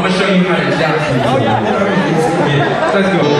I'm gonna show you how to jack some. Oh, yeah. Let's go.